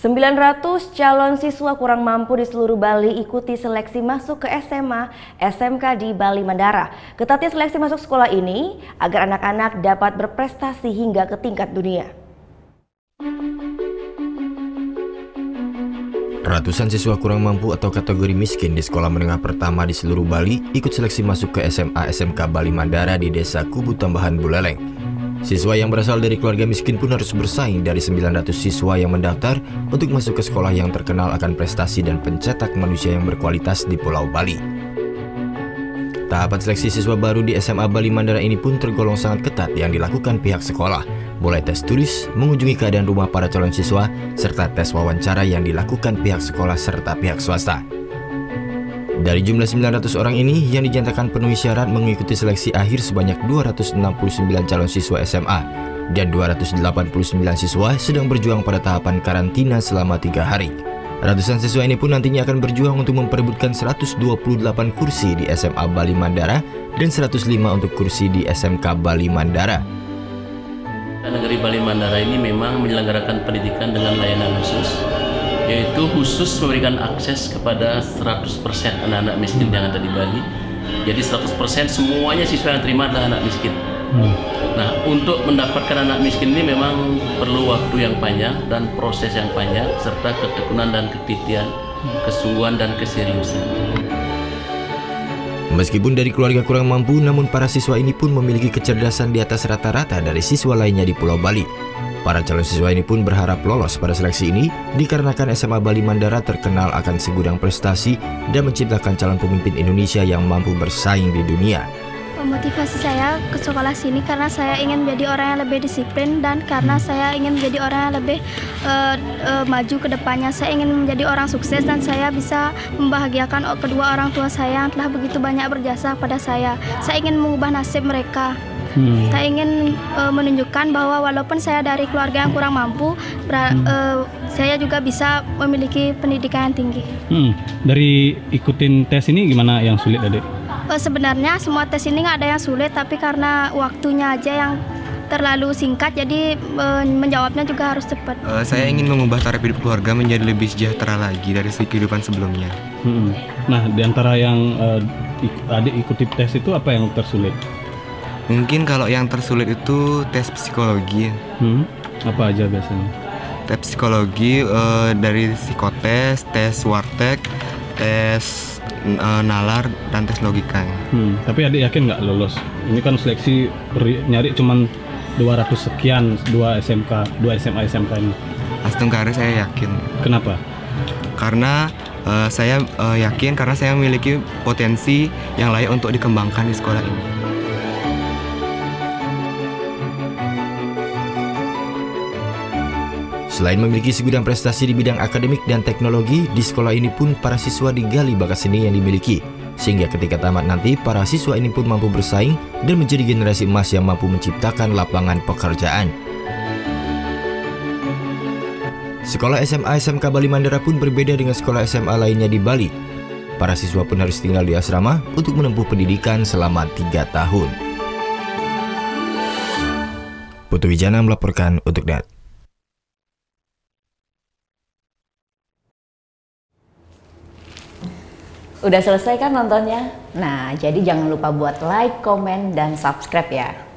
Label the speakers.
Speaker 1: 900 calon siswa kurang mampu di seluruh Bali ikuti seleksi masuk ke SMA SMK di Bali Mandara. Ketatnya seleksi masuk sekolah ini agar anak-anak dapat berprestasi hingga ke tingkat dunia.
Speaker 2: Ratusan siswa kurang mampu atau kategori miskin di sekolah menengah pertama di seluruh Bali ikut seleksi masuk ke SMA SMK Bali Mandara di Desa Kubu Tambahan Buleleng. Siswa yang berasal dari keluarga miskin pun harus bersaing dari 900 siswa yang mendaftar untuk masuk ke sekolah yang terkenal akan prestasi dan pencetak manusia yang berkualitas di Pulau Bali. Tahapan seleksi siswa baru di SMA Bali Mandara ini pun tergolong sangat ketat yang dilakukan pihak sekolah, mulai tes tulis, mengunjungi keadaan rumah para calon siswa, serta tes wawancara yang dilakukan pihak sekolah serta pihak swasta. Dari jumlah 900 orang ini yang dinyatakan penuhi syarat mengikuti seleksi akhir sebanyak 269 calon siswa SMA dan 289 siswa sedang berjuang pada tahapan karantina selama tiga hari. Ratusan siswa ini pun nantinya akan berjuang untuk memperebutkan 128 kursi di SMA Bali Mandara dan 105 untuk kursi di SMK Bali Mandara.
Speaker 3: Negeri Bali Mandara ini memang menyelenggarakan pendidikan dengan layanan khusus yaitu khusus memberikan akses kepada 100% anak-anak miskin yang ada di Bali. Jadi 100% semuanya siswa yang terima adalah anak miskin. Hmm. Nah, untuk mendapatkan anak miskin ini memang perlu waktu yang panjang dan proses yang panjang serta ketekunan dan ketitian, kesungguhan dan keseriusan.
Speaker 2: Meskipun dari keluarga kurang mampu, namun para siswa ini pun memiliki kecerdasan di atas rata-rata dari siswa lainnya di Pulau Bali. Para calon siswa ini pun berharap lolos pada seleksi ini dikarenakan SMA Bali Mandara terkenal akan segudang prestasi dan menciptakan calon pemimpin Indonesia yang mampu bersaing di dunia.
Speaker 4: Motivasi saya ke sekolah sini karena saya ingin menjadi orang yang lebih disiplin dan karena saya ingin menjadi orang yang lebih uh, uh, maju ke depannya. Saya ingin menjadi orang sukses dan saya bisa membahagiakan kedua orang tua saya yang telah begitu banyak berjasa pada saya. Saya ingin mengubah nasib mereka. Hmm. Saya ingin uh, menunjukkan bahwa walaupun saya dari keluarga yang kurang mampu, hmm. uh, saya juga bisa memiliki pendidikan yang tinggi.
Speaker 5: Hmm. Dari ikutin tes ini gimana yang sulit adik?
Speaker 4: Uh, sebenarnya semua tes ini nggak ada yang sulit, tapi karena waktunya aja yang terlalu singkat, jadi uh, menjawabnya juga harus cepat.
Speaker 6: Uh, saya ingin mengubah taraf hidup keluarga menjadi lebih sejahtera lagi dari kehidupan sebelumnya.
Speaker 5: Hmm. Nah, di antara yang uh, adik ikuti tes itu apa yang tersulit?
Speaker 6: Mungkin kalau yang tersulit itu tes psikologi.
Speaker 5: Hmm, apa aja biasanya?
Speaker 6: Tes psikologi uh, dari psikotes, tes wartek, tes uh, nalar dan tes logika.
Speaker 5: Hmm, tapi adik yakin nggak lolos? Ini kan seleksi nyari cuman 200 sekian dua SMK, dua SMA SMK ini.
Speaker 6: Astungkari saya yakin.
Speaker 5: Kenapa?
Speaker 6: Karena uh, saya uh, yakin karena saya memiliki potensi yang layak untuk dikembangkan di sekolah ini.
Speaker 2: Selain memiliki segudang prestasi di bidang akademik dan teknologi, di sekolah ini pun para siswa digali bakat seni yang dimiliki. Sehingga ketika tamat nanti, para siswa ini pun mampu bersaing dan menjadi generasi emas yang mampu menciptakan lapangan pekerjaan. Sekolah SMA SMK Bali Mandara pun berbeda dengan sekolah SMA lainnya di Bali. Para siswa pun harus tinggal di asrama untuk menempuh pendidikan selama tiga tahun. Putu Wijana melaporkan untuk NET.
Speaker 1: Udah selesai kan nontonnya? Nah, jadi jangan lupa buat like, komen, dan subscribe ya.